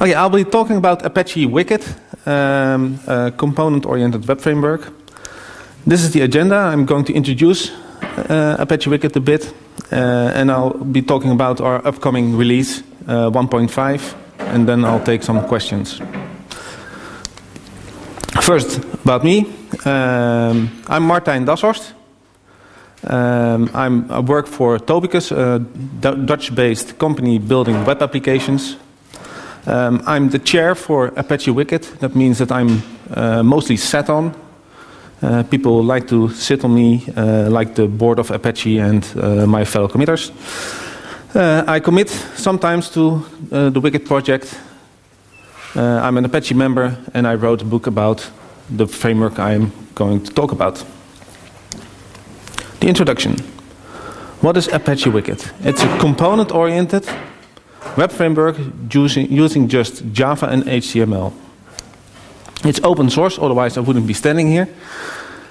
Okay, I'll be talking about Apache Wicket, um, component-oriented web framework. This is the agenda. I'm going to introduce uh, Apache Wicket a bit, uh, and I'll be talking about our upcoming release, uh, 1.5, and then I'll take some questions. First, about me. Um, I'm Martijn Dashorst. Um, i work for Topicus, a Dutch-based company building web applications. Um, I'm the chair for Apache Wicket. That means that I'm uh, mostly sat on. Uh, people like to sit on me, uh, like the board of Apache and uh, my fellow committers. Uh, I commit sometimes to uh, the Wicket project. I'm an Apache member and I wrote a book about the framework I'm going to talk about. The introduction. What is Apache Wicket? It's a component-oriented web framework using, using just Java and HTML. It's open source, otherwise I wouldn't be standing here.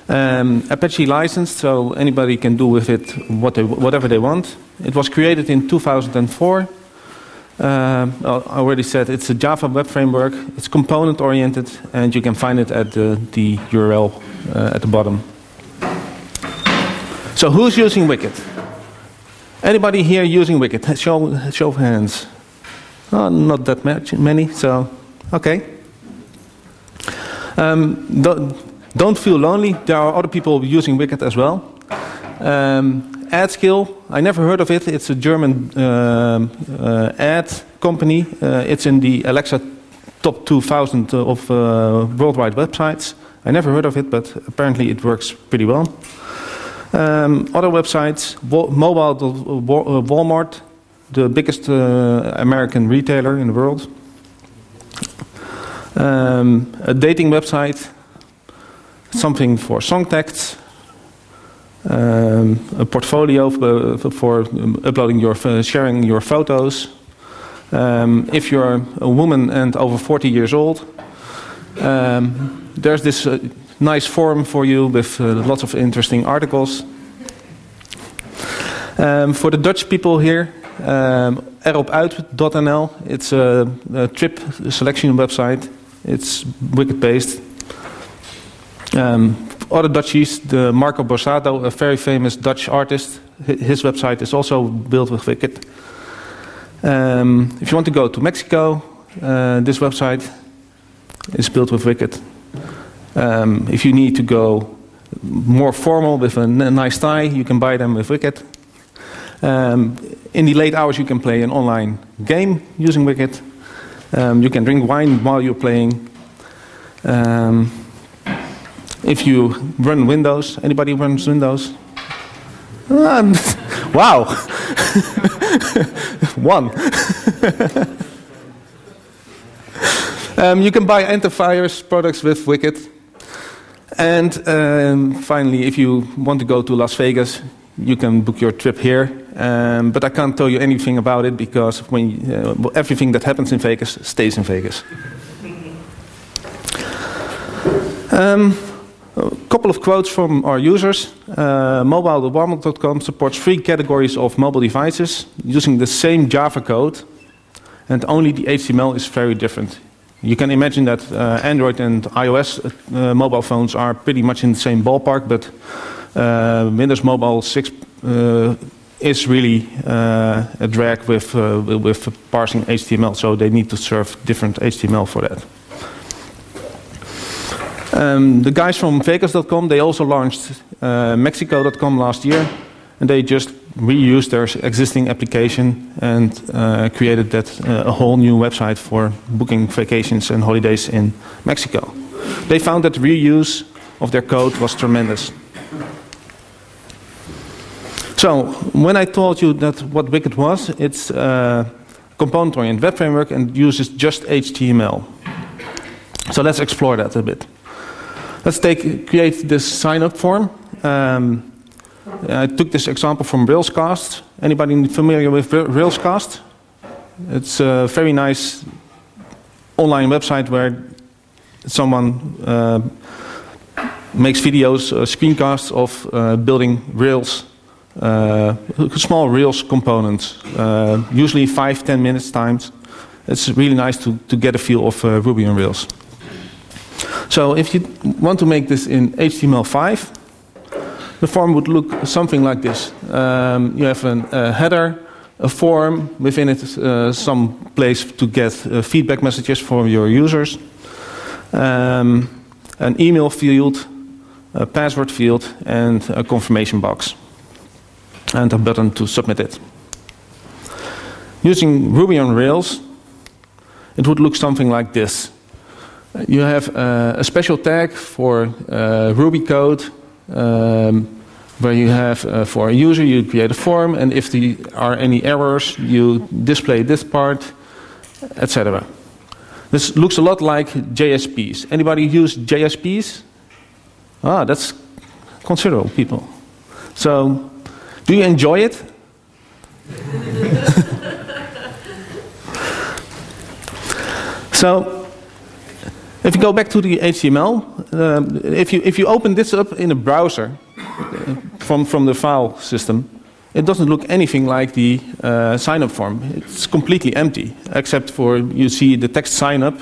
Um, Apache licensed, so anybody can do with it what they, whatever they want. It was created in 2004. Uh, I already said it's a Java web framework. It's component oriented, and you can find it at the, the URL uh, at the bottom. So, who's using Wicket? Anybody here using Wicket? Show, show of hands. Oh, not that much, many, so okay. Um, don't, don't, feel lonely. There are other people using Wicket as well. Um, AdScale, I never heard of it. It's a German uh, uh, ad company. Uh, it's in the Alexa top 2000 of uh, worldwide websites. I never heard of it, but apparently it works pretty well. Um, other websites, mobile uh, Walmart, the biggest uh, American retailer in the world. Um, a dating website, something for song texts, um, a portfolio for, for uploading your, uh, sharing your photos. Um, if you're a woman and over 40 years old, um, there's this uh, nice forum for you with uh, lots of interesting articles. Um, for the Dutch people here, um, eropuit.nl, it's a, a, trip selection website. It's Wicket based. Um, other Dutchies, the Marco Borsato, a very famous Dutch artist, his website is also built with Wicket. Um, if you want to go to Mexico, uh, this website is built with Wicket. Um, if you need to go more formal with a nice tie, you can buy them with Wicket. Um, in the late hours, you can play an online game using Wicket. Um, you can drink wine while you're playing. Um, if you run Windows, anybody runs Windows? Um, wow, one. Um, you can buy antivirus products with Wicket. And um, finally, if you want to go to Las Vegas, you can book your trip here. Um, but I can't tell you anything about it because when, uh, everything that happens in Vegas stays in Vegas. Um, a couple of quotes from our users. Uh, supports three categories of mobile devices using the same Java code, and only the HTML is very different. You can imagine that uh, Android and iOS uh, mobile phones are pretty much in the same ballpark, but uh, Windows Mobile 6 uh, is really uh, a drag with, with parsing HTML, so they need to serve different HTML for that. Um, the guys from Vegas.com, they also launched Mexico.com last year, and they just reused their existing application and uh, created that uh, a whole new website for booking vacations and holidays in Mexico. They found that reuse of their code was tremendous. So when I told you that what Wicket was, it's a component-oriented web framework and uses just HTML. So let's explore that a bit. Let's take create this sign-up form. Um, I took this example from Railscast. Anybody familiar with Railscast? It's a very nice online website where someone uh, makes videos, uh, screencasts of uh, building rails uh, small Rails components, uh, usually five, ten minutes times. it's really nice to, to get a feel of uh, Ruby on Rails. So if you want to make this in HTML5, the form would look something like this. Um, you have an, a header, a form, within it uh, some place to get uh, feedback messages from your users, um, an email field, a password field, and a confirmation box, and a button to submit it. Using Ruby on Rails, it would look something like this. You have uh, a special tag for uh, Ruby code um, where you have uh, for a user you create a form and if there are any errors you display this part etc. This looks a lot like JSPs. Anybody use JSPs? Ah, that's considerable people. So, do you enjoy it? so, if you go back to the HTML, uh, if, you, if you open this up in a browser from, from the file system, it doesn't look anything like the uh, sign-up form. It's completely empty, except for you see the text sign up,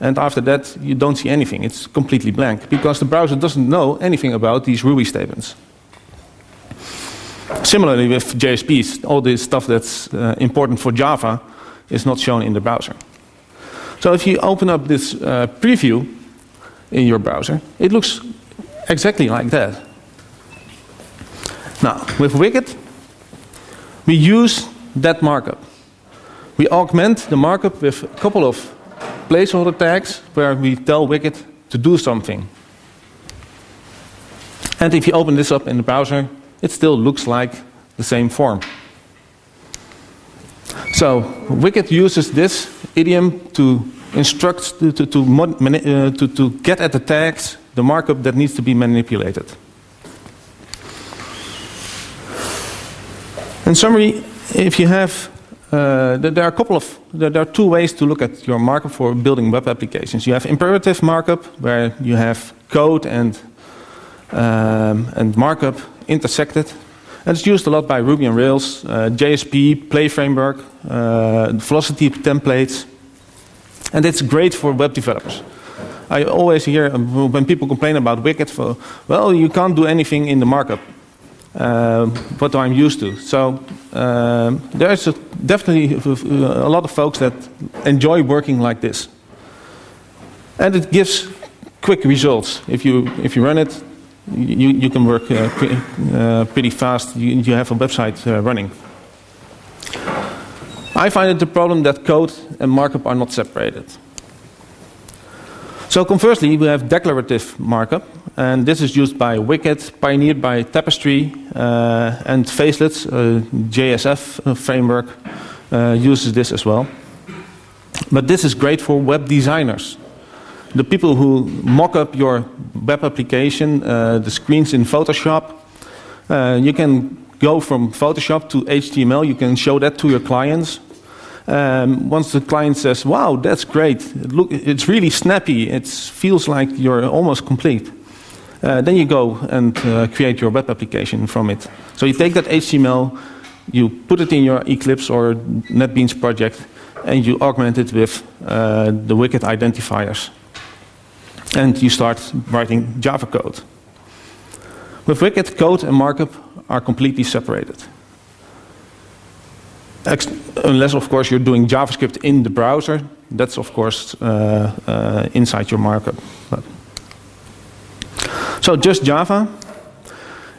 and after that you don't see anything. It's completely blank, because the browser doesn't know anything about these Ruby statements. Similarly with JSPs, all this stuff that's uh, important for Java is not shown in the browser. So if you open up this uh, preview in your browser, it looks exactly like that. Now, with Wicket, we use that markup. We augment the markup with a couple of placeholder tags where we tell Wicket to do something. And if you open this up in the browser, it still looks like the same form. So Wicket uses this idiom to instruct to, to, to, uh, to, to get at the tags the markup that needs to be manipulated. In summary, if you have, uh, there are a couple of, there are two ways to look at your markup for building web applications. You have imperative markup, where you have code and, um, and markup intersected. And it's used a lot by Ruby on Rails, uh, JSP, Play Framework, uh, Velocity templates. And it's great for web developers. I always hear um, when people complain about Wicket, for, well, you can't do anything in the markup. Uh, what I'm used to. So um, there's a, definitely a lot of folks that enjoy working like this, and it gives quick results. If you if you run it, you you can work uh, pre uh, pretty fast. You, you, have a website uh, running. I find it the problem that code and markup are not separated. So conversely, we have declarative markup, and this is used by Wicket, pioneered by Tapestry, uh, and Facelets, uh, JSF framework, uh, uses this as well. But this is great for web designers. The people who mock up your web application, uh, the screens in Photoshop, uh, you can go from Photoshop to HTML, you can show that to your clients, um, once the client says, wow, that's great, Look, it's really snappy, it feels like you're almost complete. Uh, then you go and uh, create your web application from it. So you take that HTML, you put it in your Eclipse or NetBeans project, and you augment it with uh, the Wicket identifiers. And you start writing Java code. With Wicket, code and markup are completely separated unless, of course, you're doing JavaScript in the browser. That's, of course, uh, uh, inside your markup. But so just Java.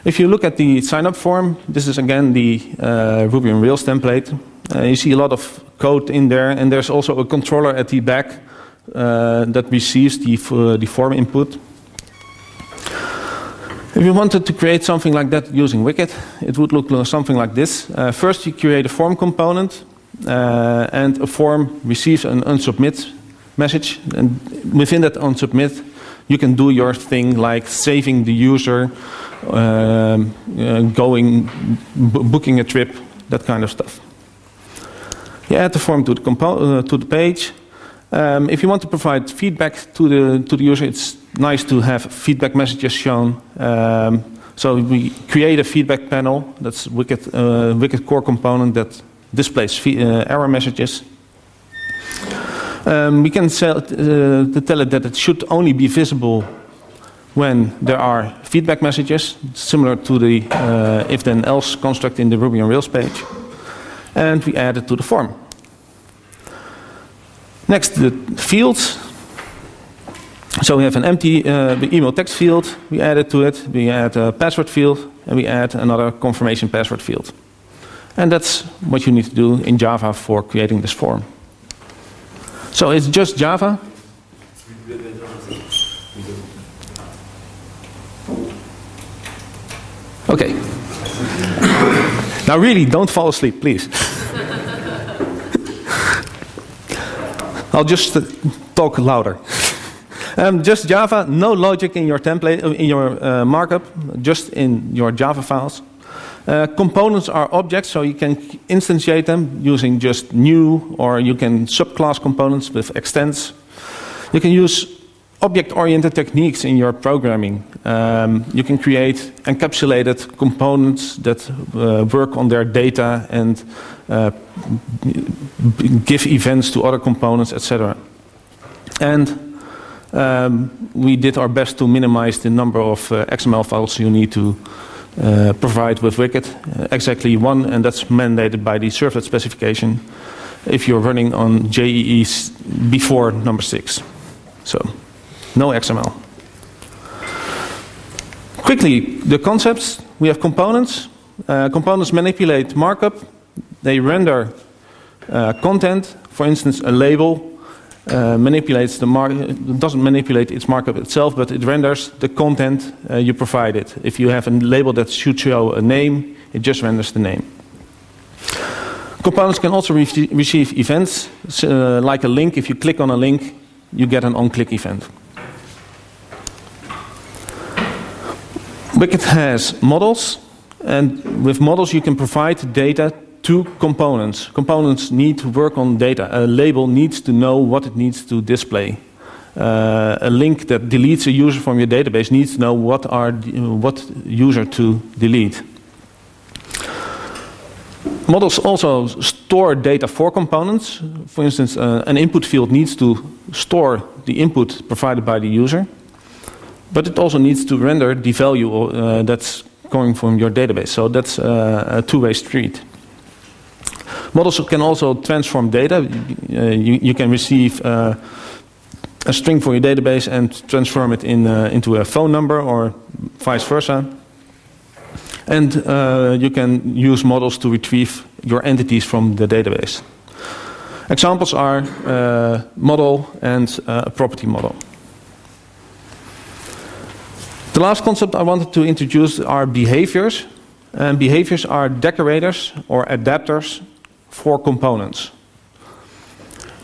If you look at the sign-up form, this is again the uh, Ruby on Rails template. Uh, you see a lot of code in there, and there's also a controller at the back that receives the, uh, the form input. If you wanted to create something like that using Wicket, it would look something like this. Uh, first, you create a form component, uh, and a form receives an onSubmit message. And within that onSubmit, you can do your thing like saving the user, um, uh, going, booking a trip, that kind of stuff. You add the form to the, uh, to the page. Um, if you want to provide feedback to the, to the user, it's nice to have feedback messages shown. Um, so we create a feedback panel. That's Wicket, uh, Wicket core component that displays uh, error messages. Um, we can sell, uh, tell it that it should only be visible when there are feedback messages, similar to the uh, if then else construct in the Ruby on Rails page. And we add it to the form. Next, the fields. So we have an empty uh, email text field, we add it to it, we add a password field, and we add another confirmation password field. And that's what you need to do in Java for creating this form. So it's just Java. Okay. now really, don't fall asleep, please. I'll just talk louder. Um, just Java, no logic in your template, uh, in your uh, markup, just in your Java files. Uh, components are objects, so you can instantiate them using just new, or you can subclass components with extends. You can use object-oriented techniques in your programming. Um, you can create encapsulated components that uh, work on their data and uh, give events to other components, etc. And um, we did our best to minimize the number of uh, XML files you need to uh, provide with Wicket. Uh, exactly one, and that's mandated by the servlet specification if you're running on JEEs before number six. So. No XML. Quickly, the concepts. We have components. Uh, components manipulate markup. They render uh, content. For instance, a label uh, manipulates the mark doesn't manipulate its markup itself, but it renders the content uh, you it. If you have a label that should show a name, it just renders the name. Components can also re receive events, uh, like a link. If you click on a link, you get an on-click event. Wicket has models, and with models you can provide data to components. Components need to work on data. A label needs to know what it needs to display. Uh, a link that deletes a user from your database needs to know what are what user to delete. Models also store data for components. For instance, uh, an input field needs to store the input provided by the user. But it also needs to render the value uh, that's coming from your database. So that's uh, a two-way street. Models can also transform data. Uh, you, you, can receive uh, a string for your database and transform it in, uh, into a phone number or vice versa. And uh, you can use models to retrieve your entities from the database. Examples are model and a property model. The last concept I wanted to introduce are behaviors. And behaviors are decorators or adapters for components.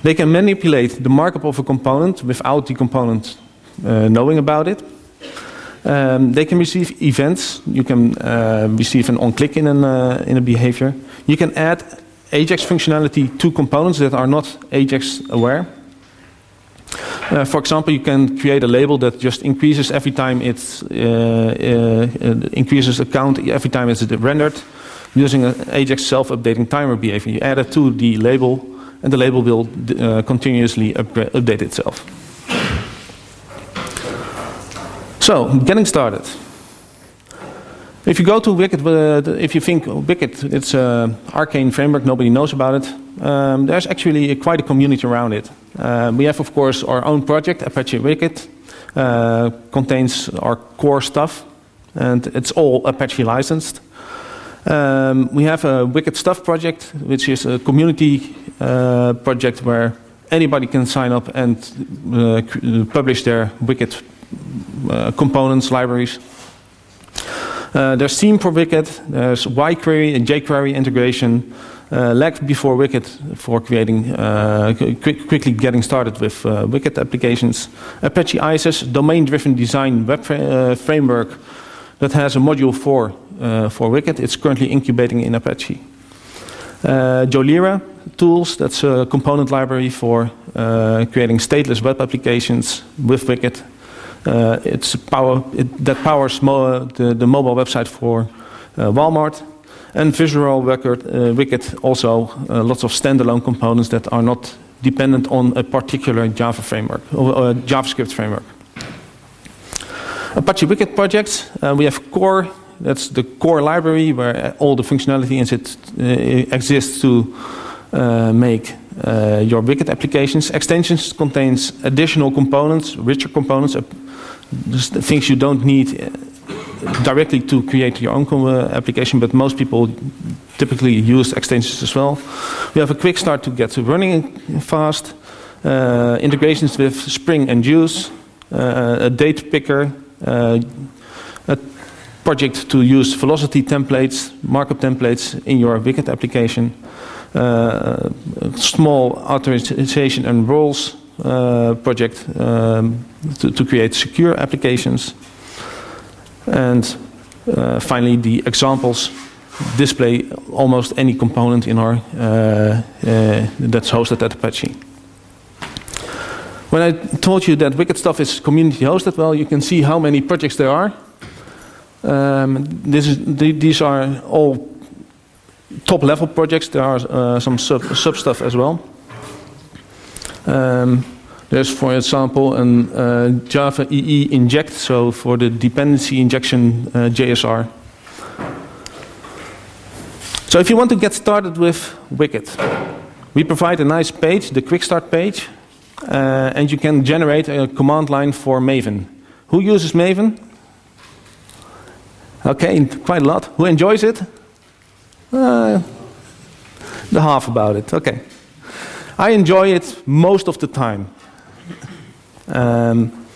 They can manipulate the markup of a component without the component uh, knowing about it. Um, they can receive events. You can uh, receive an on-click in, an, uh, in a behavior. You can add Ajax functionality to components that are not Ajax aware. Uh, for example, you can create a label that just increases every time it's uh, uh, increases a count every time it's rendered using an Ajax self-updating timer behavior. You add it to the label, and the label will uh, continuously update itself. So, getting started. If you go to Wicket, uh, if you think Wicket, it's an arcane framework, nobody knows about it. Um, there's actually a, quite a community around it. Uh, we have, of course, our own project, Apache Wicket, uh, contains our core stuff, and it's all Apache licensed. Um, we have a Wicket Stuff project, which is a community uh, project where anybody can sign up and uh, publish their Wicket uh, components, libraries. Uh, there's Theme for Wicket, there's yQuery and jQuery integration, uh, lag before Wicket for creating, uh, quick, quickly getting started with uh, Wicket applications. Apache ISIS, domain-driven design web fra uh, framework that has a module for, uh, for Wicket. It's currently incubating in Apache. Uh, Jolira tools, that's a component library for creating stateless web applications with Wicket. it's power, it, that powers the, the mobile website for Walmart. And Visual uh, Wicket also uh, lots of standalone components that are not dependent on a particular Java framework or JavaScript framework. Apache Wicket projects, uh, we have core, that's the core library where all the functionality in it uh, exists to uh, make uh, your Wicket applications. Extensions contains additional components, richer components, uh, things you don't need directly to create your own application, but most people typically use extensions as well. We have a quick start to get to running fast, integrations with Spring and Guice, a date picker, uh, a project to use velocity templates, markup templates in your Wicket application, uh, small authorization and roles uh, project um, to, to create secure applications. And uh, finally, the examples display almost any component in our uh, uh, that's hosted at Apache. When I told you that Wicket stuff is community hosted, well, you can see how many projects there are. Um, this is, these are all top level projects. There are uh, some sub, sub stuff as well. Um, there's, for example, a uh, Java EE inject, so for the dependency injection uh, JSR. So if you want to get started with Wicket, we provide a nice page, the quick start page, uh, and you can generate a command line for Maven. Who uses Maven? Okay, quite a lot. Who enjoys it? Uh, the half about it. Okay. I enjoy it most of the time. Um,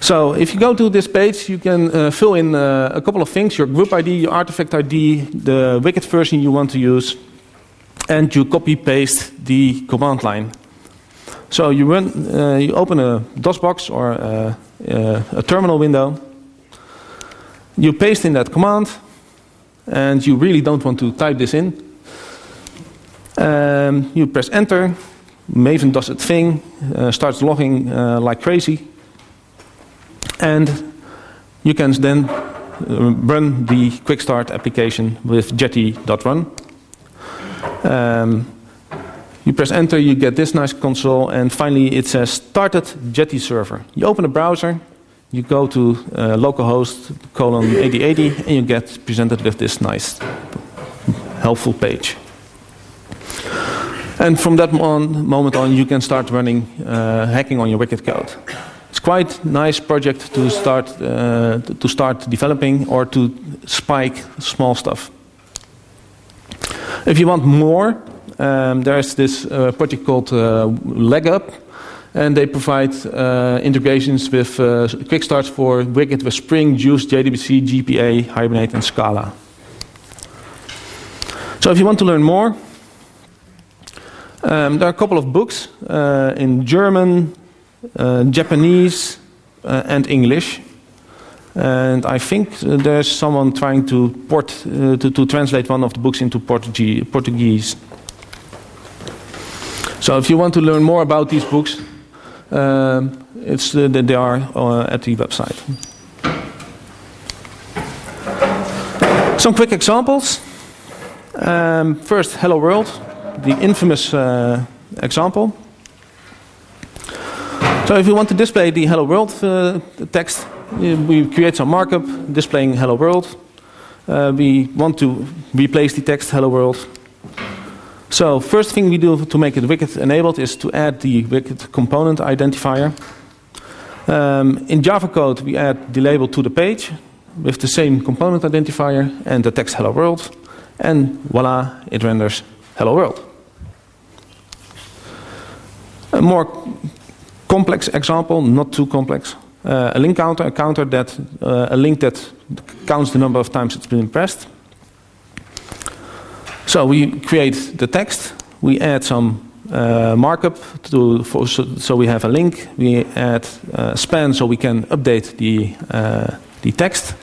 so if you go to this page, you can uh, fill in uh, a couple of things, your group ID, your artifact ID, the Wicket version you want to use, and you copy paste the command line. So you, run, uh, you open a DOS box or uh, uh, a terminal window, you paste in that command, and you really don't want to type this in. Um, you press enter, Maven does its thing, uh, starts logging uh, like crazy, and you can then uh, run the quick start application with jetty.run. Um, you press enter, you get this nice console, and finally it says started Jetty server. You open a browser, you go to uh, localhost colon 8080, and you get presented with this nice, helpful page. And from that on, moment on, you can start running uh, hacking on your Wicket code. It's quite nice project to start uh, to start developing or to spike small stuff. If you want more, um, there's this uh, project called uh, LegUp, and they provide uh, integrations with uh, quick starts for Wicket with Spring, Guice, JDBC, JPA, Hibernate, and Scala. So if you want to learn more, um, there are a couple of books uh, in German, uh, Japanese, uh, and English. And I think there's someone trying to port uh, to, to, translate one of the books into Portuguese. So if you want to learn more about these books, um, it's uh, they are uh, at the website. Some quick examples. Um, first, Hello World the infamous uh, example. So if you want to display the hello world uh, text, we create some markup displaying hello world. Uh, we want to replace the text hello world. So first thing we do to make it Wicket enabled is to add the Wicket component identifier. Um, in Java code we add the label to the page with the same component identifier and the text hello world. And voila, it renders hello world. A more complex example, not too complex. Uh, a link counter, a counter that uh, a link that counts the number of times it's been pressed. So we create the text, we add some uh, markup to for, so, so, we have a link. We add uh, span so we can update the uh, the text.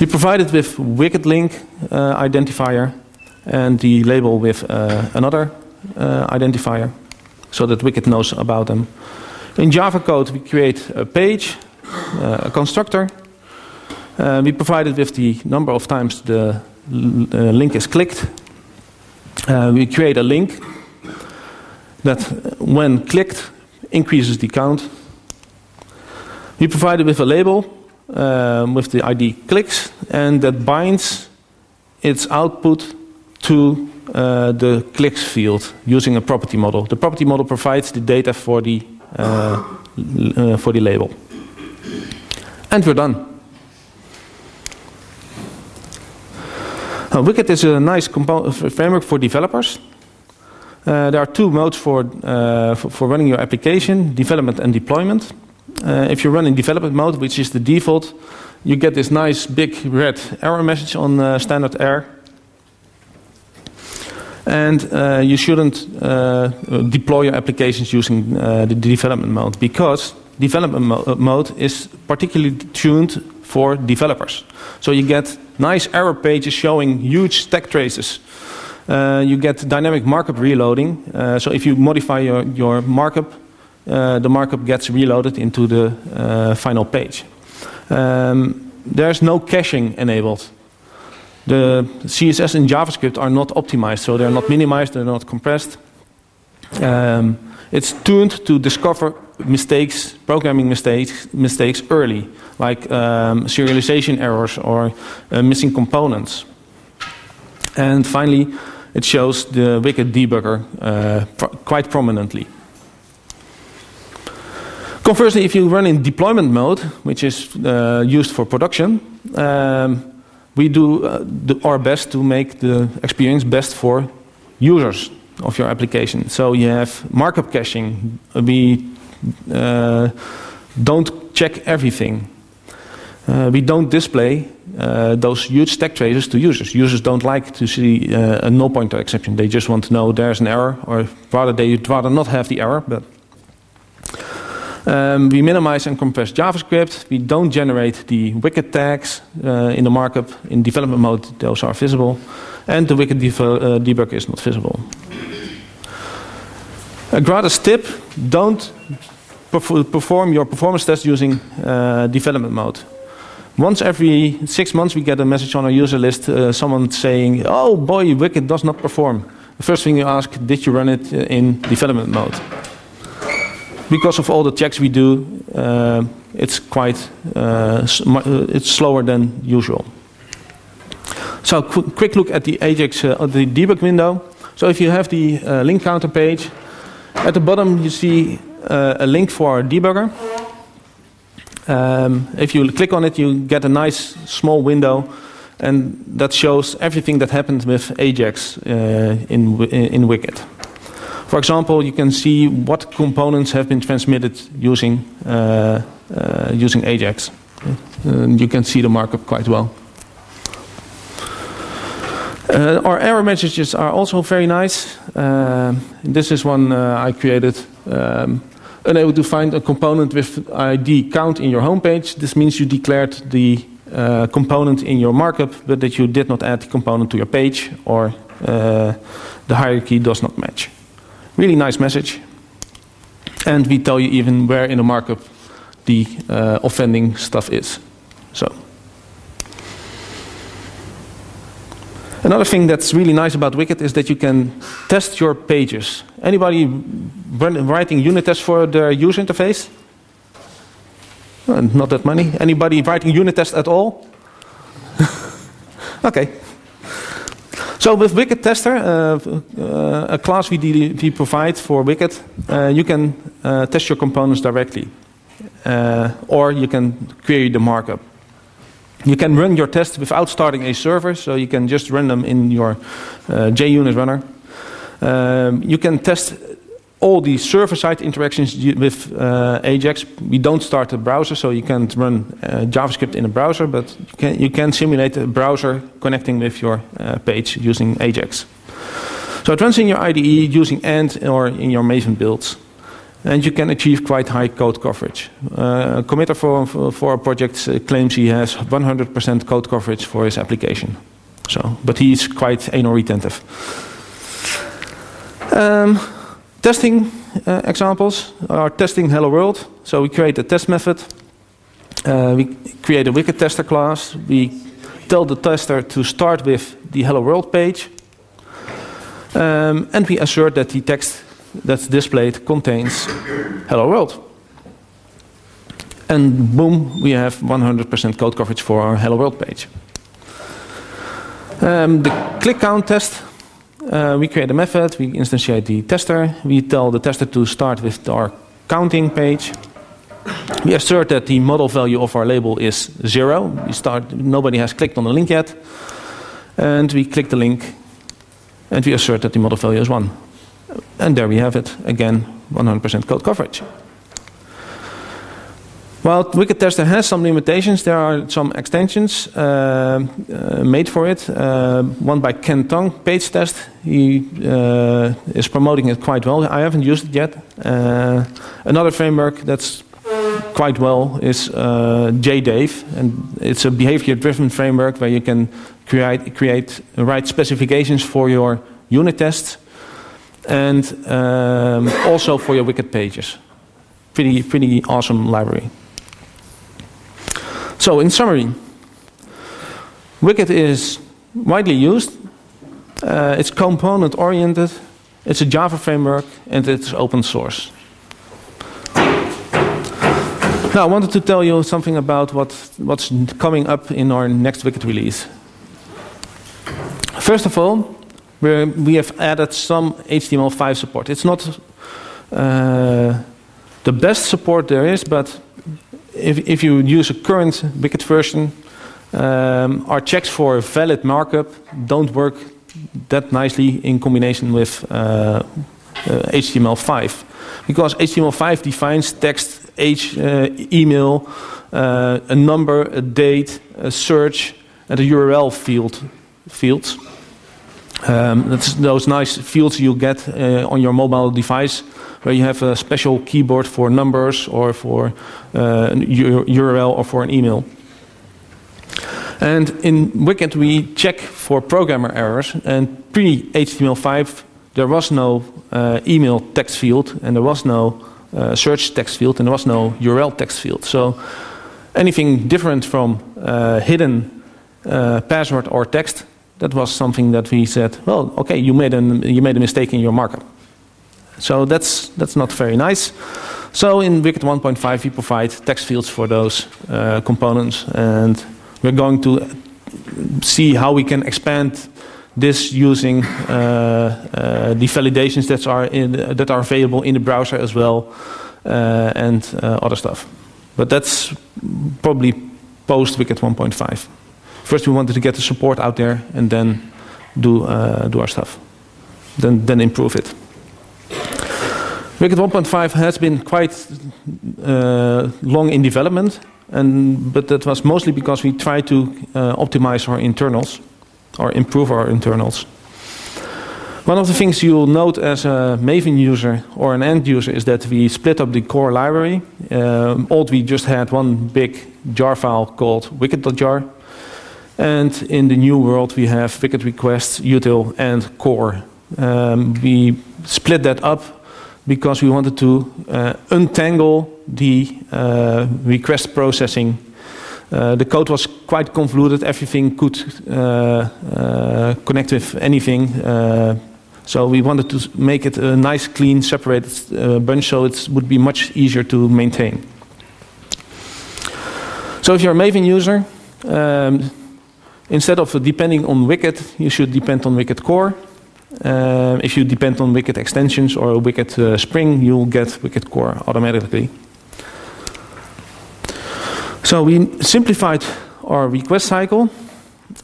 We provide it with wicket link uh, identifier and the label with another uh, identifier so that Wicket knows about them. In Java code, we create a page, uh, a constructor. Uh, we provide it with the number of times the link is clicked. Uh, we create a link. that when clicked increases the count. We provide it with a label um, with the ID clicks, and that binds its output to uh, the clicks field using a property model. The property model provides the data for the, uh, uh, for the label. And we're done. Uh, Wicket is a nice framework for developers. Uh, there are two modes for, uh, for, running your application, development and deployment. Uh, if you run in development mode, which is the default, you get this nice big red error message on uh, standard error. And uh, you shouldn't deploy your applications using the development mode because development mo mode is particularly tuned for developers. So you get nice error pages showing huge stack traces uh, you get dynamic markup reloading. Uh, so if you modify your, your markup, uh, the markup gets reloaded into the uh, final page. Um, there's no caching enabled. The CSS and JavaScript are not optimized, so they're not minimized, they're not compressed. Um, it's tuned to discover mistakes, programming mistakes, mistakes early, like um, serialization errors or uh, missing components. And finally, it shows the Wicket debugger uh, pr quite prominently. Conversely, if you run in deployment mode, which is uh, used for production, um, we do uh, the, our best to make the experience best for users of your application. So you have markup caching. We uh, don't check everything. Uh, we don't display uh, those huge stack traces to users. Users don't like to see uh, a null pointer exception. They just want to know there's an error, or rather, they'd rather not have the error. But um, we minimize and compress JavaScript. We don't generate the wicket tags uh, in the markup. In development mode, those are visible, and the wicket uh, debug is not visible. A gratis tip: don't perform your performance test using uh, development mode. Once every six months, we get a message on our user list, someone saying, oh boy, Wicket does not perform. The first thing you ask, did you run it in development mode? Because of all the checks we do, uh, it's quite, uh, uh it's slower than usual. So qu quick look at the Ajax, the debug window. So if you have the link counter page, at the bottom you see a link for our debugger. Um, if you click on it, you get a nice small window, and that shows everything that happened with Ajax uh, in, in Wicket. For example, you can see what components have been transmitted using, uh, uh, using Ajax. you can see the markup quite well. Uh, our error messages are also very nice. Uh, this is one uh, I created. Um, unable to find a component with ID count in your homepage, this means you declared the uh, component in your markup, but that you did not add the component to your page or uh, the hierarchy does not match. Really nice message. And we tell you even where in the markup the uh, offending stuff is. So. Another thing that's really nice about Wicket is that you can test your pages. Anybody writing unit tests for their user interface? Well, not that many. Anybody writing unit tests at all? okay. So with Wicket Tester, uh, uh, a class we, we, provide for Wicket, uh, you can test your components directly. Or you can query the markup. You can run your tests without starting a server, so you can just run them in your JUnit runner. Um, you can test all the server-side interactions with uh, Ajax. We don't start a browser, so you can't run uh, JavaScript in a browser, but you can, you can, simulate a browser connecting with your uh, page using Ajax. So it runs in your IDE using Ant or in your Maven builds and you can achieve quite high code coverage. Uh, a committer for, for, a project uh, claims he has 100% code coverage for his application. So, but he's quite anal retentive. Um, testing uh, examples are testing Hello World. So we create a test method. Uh, we create a wicket tester class. We tell the tester to start with the Hello World page. Um, and we assert that the text that's displayed contains hello world. And boom, we have 100% code coverage for our hello world page. Um, the click count test, uh, we create a method, we instantiate the tester, we tell the tester to start with our counting page. We assert that the model value of our label is zero. We start, nobody has clicked on the link yet. And we click the link and we assert that the model value is one. And there we have it, again, 100% code coverage. Well, Wicket Tester has some limitations. There are some extensions uh, uh, made for it. Uh, one by Ken Tong, Page Test. He uh, is promoting it quite well. I haven't used it yet. Uh, another framework that's quite well is uh, JDave, and it's a behavior-driven framework where you can create, create, write specifications for your unit tests, and um, also for your Wicket pages. Pretty, pretty awesome library. So, in summary, Wicket is widely used. Uh, it's component oriented. It's a Java framework, and it's open source. Now, I wanted to tell you something about what, what's coming up in our next Wicket release. First of all, we have added some HTML5 support. It's not uh, the best support there is, but if, if you use a current Wicket version, um, our checks for valid markup don't work that nicely in combination with uh, uh, HTML5. Because HTML5 defines text age, uh, email, uh, a number, a date, a search, and a URL field fields. Um, that's those nice fields you get uh, on your mobile device, where you have a special keyboard for numbers or for uh, URL or for an email. And in Wicket, we check for programmer errors. And pre HTML5, there was no uh, email text field, and there was no uh, search text field, and there was no URL text field. So anything different from uh, hidden uh, password or text, that was something that we said, well, okay, you made, an, you made a mistake in your markup. So that's, that's not very nice. So in Wicket 1.5, we provide text fields for those uh, components, and we're going to see how we can expand this using uh, uh, the validations that are, in, that are available in the browser as well uh, and other stuff. But that's probably post Wicket 1.5. First, we wanted to get the support out there and then do, do our stuff. Then, then improve it. Wicket 1.5 has been quite uh, long in development, and, but that was mostly because we tried to uh, optimize our internals or improve our internals. One of the things you'll note as a Maven user or an end user is that we split up the core library. Um, old we just had one big jar file called wicket.jar. And in the new world we have wicket requests, util, and core. Um, we split that up because we wanted to uh, untangle the uh, request processing uh, the code was quite convoluted. Everything could uh, uh, connect with anything. so we wanted to make it a nice, clean, separated bunch so it would be much easier to maintain. So if you're a Maven user, um, instead of depending on Wicket, you should depend on Wicket Core. Uh, if you depend on Wicket extensions or Wicket uh, Spring, you'll get Wicket Core automatically. So we simplified our request cycle.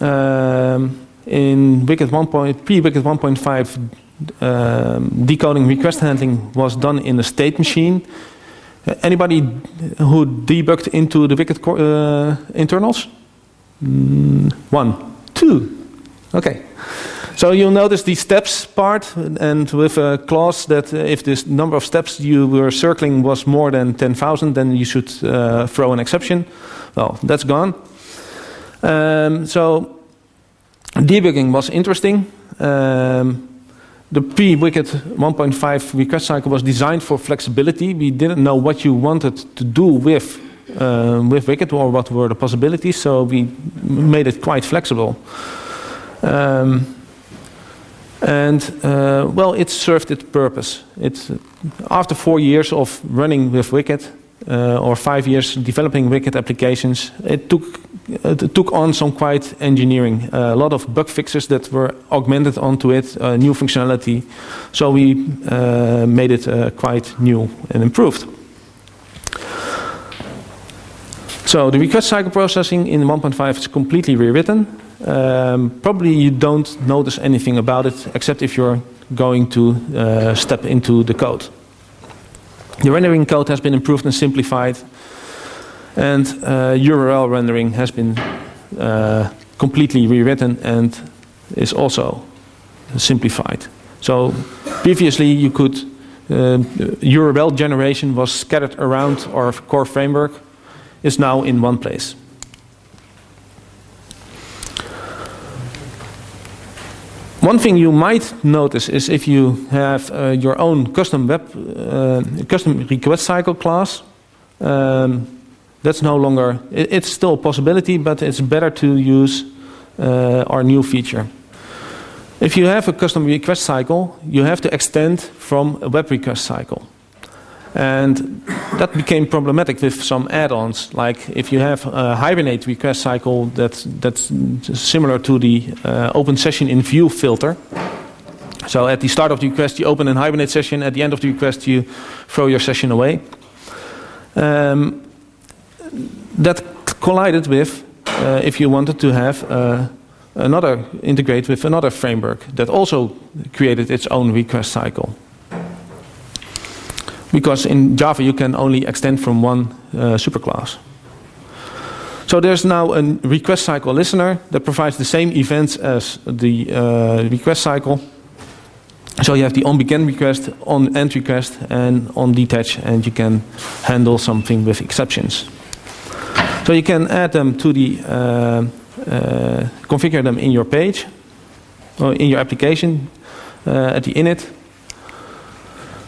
Um, in Wicket 1. pre-Wicket 1.5, um, decoding request handling was done in a state machine. Uh, anybody who debugged into the Wicket uh, internals? One, two. Okay. So you'll notice the steps part, and with a clause that if this number of steps you were circling was more than 10,000, then you should uh, throw an exception. Well, that's gone. Um, so debugging was interesting. Um, the pre-Wicket 1.5 request cycle was designed for flexibility. We didn't know what you wanted to do with uh, with Wicket or what were the possibilities, so we made it quite flexible. Um, And uh, well, it served its purpose. It, after four years of running with Wicket, uh, or five years developing Wicket applications, it took it took on some quite engineering, uh, a lot of bug fixes that were augmented onto it, new functionality. So we made it quite new and improved. So the request cycle processing in 1.5 is completely rewritten. Um, probably you don't notice anything about it except if you're going to uh, step into the code. The rendering code has been improved and simplified, and uh, URL rendering has been uh, completely rewritten and is also simplified. So previously you could uh, URL generation was scattered around our core framework is now in one place. One thing you might notice is if you have uh, your own custom web, uh, custom request cycle class, um, that's no longer, it, it's still a possibility, but it's better to use uh, our new feature. If you have a custom request cycle, you have to extend from a web request cycle. And that became problematic with some add-ons. Like if you have a Hibernate request cycle that's, that's similar to the uh, open session in view filter. So at the start of the request, you open an Hibernate session. At the end of the request, you throw your session away. Um, that collided with uh, if you wanted to have uh, another integrate with another framework that also created its own request cycle because in Java you can only extend from one uh, superclass. So there's now a request cycle listener that provides the same events as the uh, request cycle. So you have the on begin request, on end request, and on detach, and you can handle something with exceptions. So you can add them to the, uh, uh configure them in your page, or in your application, uh, at the init,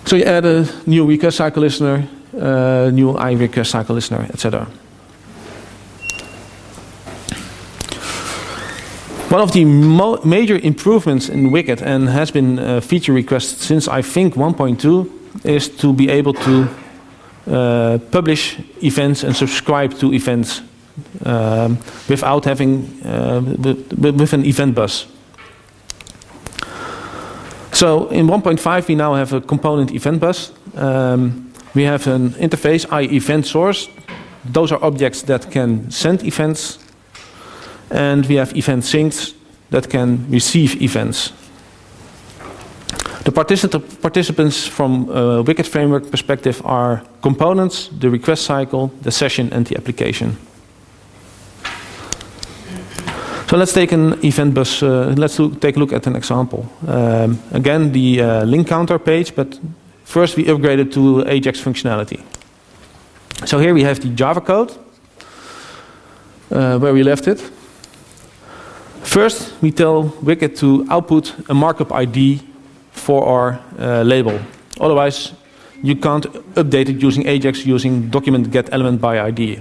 so you add a new request cycle listener, uh, new I request cycle listener, etc. One of the major improvements in Wicket and has been a feature request since I think 1.2 is to be able to uh, publish events and subscribe to events um, without having uh, with an event bus. So in 1.5 we now have a component event bus. Um, we have an interface, i event source. Those are objects that can send events. And we have event sinks that can receive events. The particip participants from a Wicket Framework perspective are components, the request cycle, the session and the application. So let's take an event bus, uh, let's look, take a look at an example. Um, again, the uh, link counter page, but first we upgraded to Ajax functionality. So here we have the Java code, uh, where we left it. First, we tell Wicket to output a markup ID for our uh, label. Otherwise, you can't update it using Ajax using document get element by ID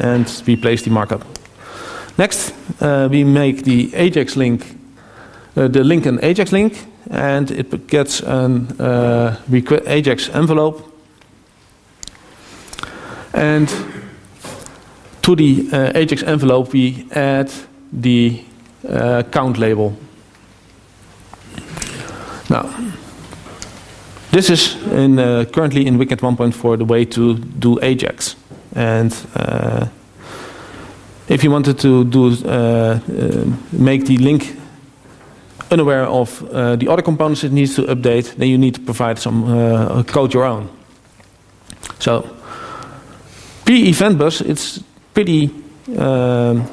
and replace the markup. Next, uh, we make the Ajax link, uh, the link an Ajax link, and it gets an uh, Ajax envelope. And to the uh, Ajax envelope, we add the uh, count label. Now, this is in, uh, currently in Wicket 1.4 the way to do Ajax. And if you wanted to do uh, uh, make the link unaware of uh, the other components it needs to update, then you need to provide some code your own. So, pre-event bus, it's pretty. Um,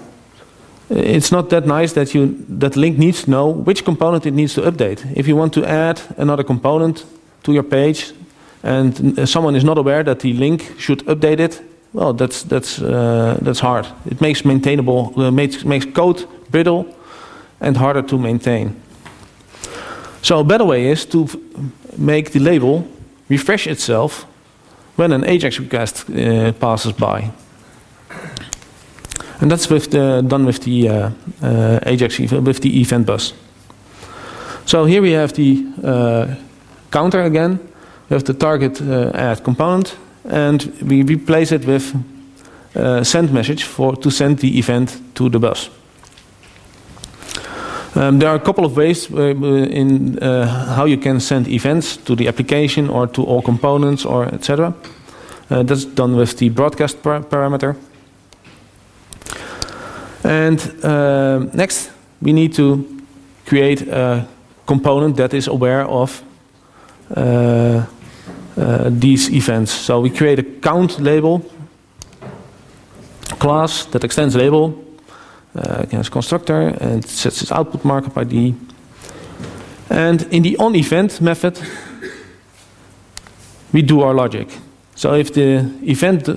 it's not that nice that you that link needs to know which component it needs to update. If you want to add another component to your page, and someone is not aware that the link should update it, well, that's that's uh, that's hard. It makes maintainable uh, makes makes code brittle and harder to maintain. So a better way is to make the label refresh itself when an AJAX request uh, passes by. And that's with the, done with the uh, uh, AJAX with the event bus. So here we have the uh, counter again. We have the target uh, add component, and we replace it with uh, send message for to send the event to the bus. Um, there are a couple of ways uh, in uh, how you can send events to the application or to all components or etc. Uh, that's done with the broadcast par parameter. And uh, next, we need to create a component that is aware of uh, uh, these events. So we create a count label class that extends label uh, constructor and sets its output markup ID. And in the onEvent method, we do our logic. So if the event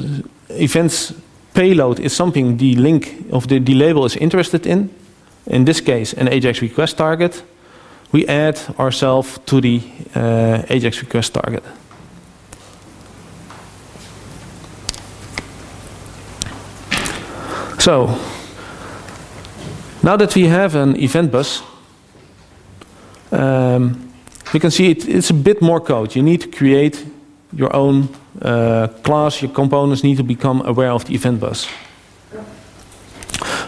events payload is something the link of the, the label is interested in, in this case an AJAX request target, we add ourselves to the uh, AJAX request target. So now that we have an event bus, um, we can see it, it's a bit more code. You need to create your own uh, class, your components need to become aware of the event bus.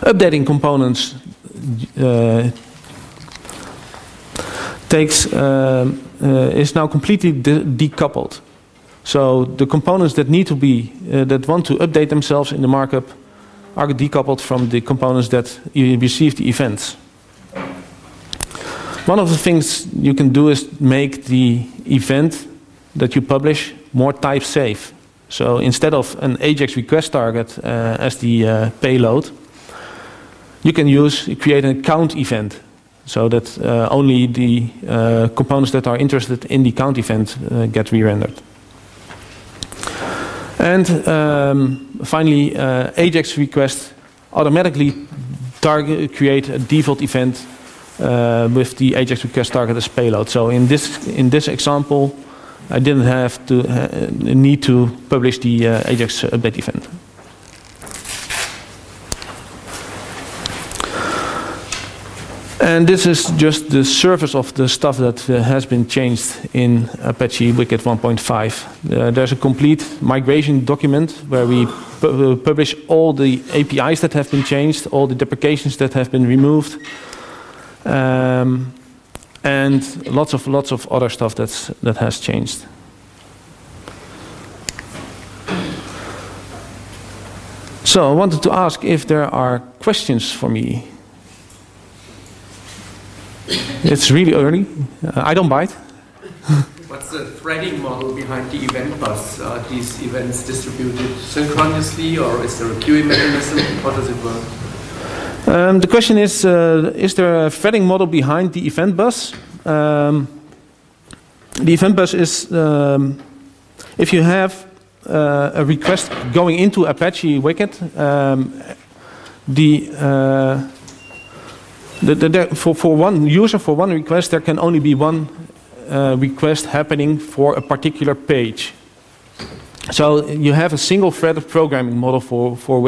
Updating components uh, takes uh, uh is now completely de decoupled. So the components that need to be uh, that want to update themselves in the markup are decoupled from the components that receive the events. One of the things you can do is make the event that you publish more type safe. So instead of an AJAX request target uh, as the uh, payload, you can use create a count event so that uh, only the uh, components that are interested in the count event uh, get re-rendered. And um, finally, uh, AJAX request automatically target, create a default event uh, with the AJAX request target as payload. So in this in this example, I didn't have to uh, need to publish the uh, AJAX update event. And this is just the surface of the stuff that uh, has been changed in Apache Wicket 1.5. Uh, there's a complete migration document where we pu uh, publish all the APIs that have been changed, all the deprecations that have been removed, um, and lots of lots of other stuff that's that has changed. So I wanted to ask if there are questions for me. It's really early. Uh, I don't bite. What's the threading model behind the event bus? Are these events distributed synchronously or is there a queuing mechanism? How does it work? Um, the question is, uh, is there a threading model behind the event bus? Um, the event bus is, um, if you have uh, a request going into Apache Wicket, um, the uh, the, the, for, for one user, for one request, there can only be one uh, request happening for a particular page. So you have a single threaded programming model for, for.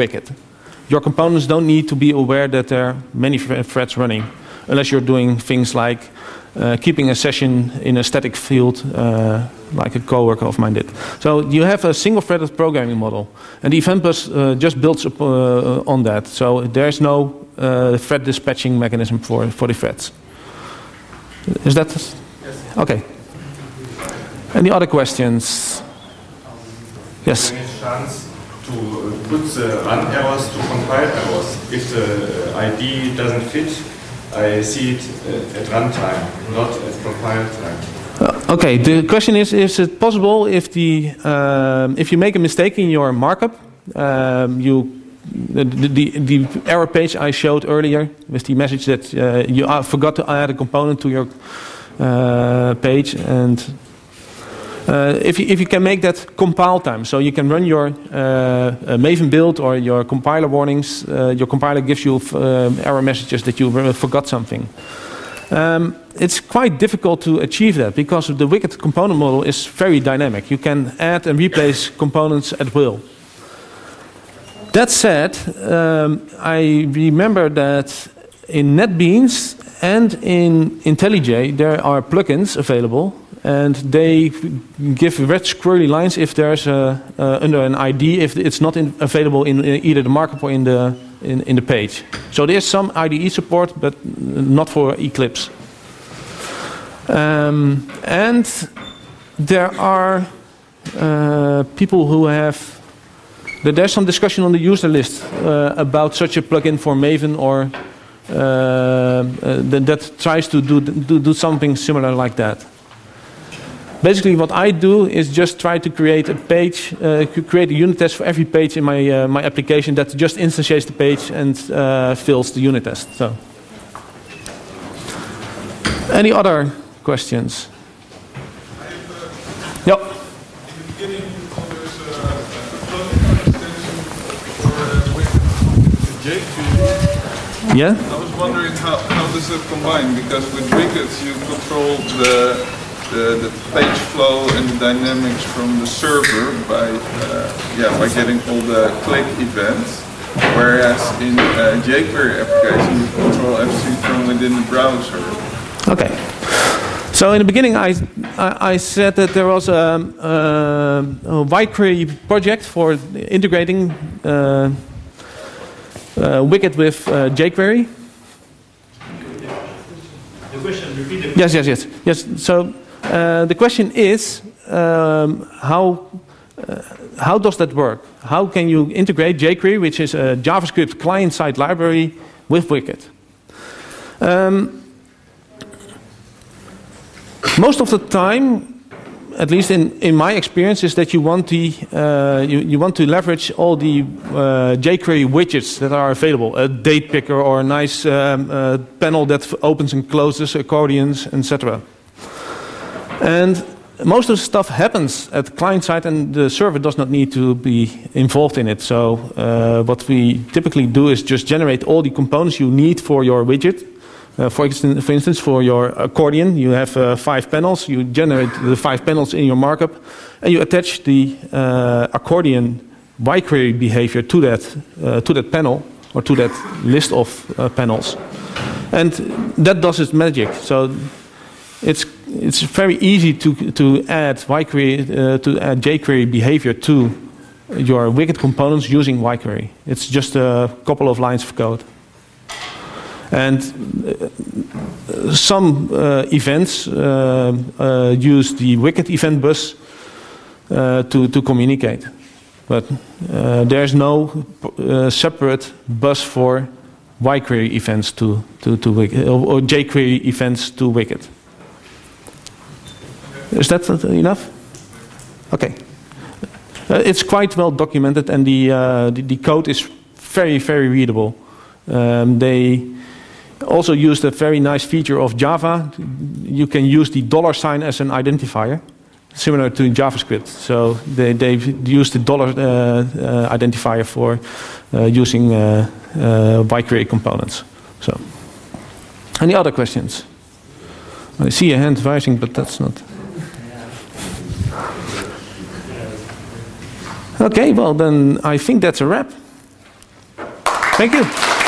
Your components don't need to be aware that there are many threads running, unless you're doing things like uh, keeping a session in a static field, uh, like a coworker of mine did. So you have a single threaded programming model, and the event bus uh, just builds up, uh, on that. So there's no uh, thread dispatching mechanism for, for the threads. Is that yes. okay? Any other questions? Yes. chance to put the run errors to compile errors. If the ID doesn't fit, I see it uh, at runtime, not at compile time. Uh, okay, the question is: Is it possible if the um, if you make a mistake in your markup, um, you the, the, the, error page I showed earlier with the message that uh, you uh, forgot to add a component to your uh, page and uh, if, you, if you can make that compile time, so you can run your uh, Maven build or your compiler warnings, uh, your compiler gives you error messages that you forgot something. Um, it's quite difficult to achieve that because the Wicket component model is very dynamic. You can add and replace components at will. That said, um, I remember that in NetBeans and in IntelliJ, there are plugins available, and they give red scrolly lines if there's a, uh, under an ID if it's not in, available in, in either the markup or in the in, in the page. So there's some IDE support, but not for Eclipse. Um, and there are uh, people who have. There's some discussion on the user list uh, about such a plugin for Maven or uh, uh, that, that, tries to do, do, do something similar like that. Basically, what I do is just try to create a page, uh, create a unit test for every page in my uh, my application that just instantiates the page and fills the unit test. So, any other questions? Yep. Yeah? I was wondering how, how does it combine? Because with Wickets you control the, the, the page flow and the dynamics from the server by, uh, yeah, by getting all the click events. Whereas in uh, jQuery application you control everything from within the browser. Okay. So in the beginning, I, I, I said that there was a, a, a jQuery project for integrating uh, uh, Wicket with uh, jQuery. The question, repeat the Yes, yes, yes, yes. So uh, the question is, um, how uh, how does that work? How can you integrate jQuery, which is a JavaScript client-side library, with Wicket? Um, most of the time, at least in, in my experience, is that you want the uh, you, you want to leverage all the uh, jQuery widgets that are available, a date picker or a nice um, uh, panel that opens and closes, accordions, etc. And most of the stuff happens at client side, and the server does not need to be involved in it. So uh, what we typically do is just generate all the components you need for your widget. Uh, for, instance, for instance, for your accordion, you have uh, five panels. You generate the five panels in your markup, and you attach the uh, accordion jQuery behavior to that to that panel or to that list of panels, and that does its magic. So it's it's very easy to to add jQuery uh, to add jQuery behavior to your Wicket components using jQuery. It's just a couple of lines of code. And uh, some uh, events uh, uh, use the Wicket event bus uh, to, to communicate. But uh, there's no separate bus for jQuery events to, to, to Wicket, or jQuery events to Wicket. Is that enough? Okay. it's quite well documented and the, the, the, code is very, very readable. Um, they also used a very nice feature of Java. You can use the dollar sign as an identifier, similar to JavaScript. So they, they've used the dollar uh, uh, identifier for uh, using uh, uh, components. So, any other questions? I see a hand rising, but that's not. Okay, well then I think that's a wrap. Thank you.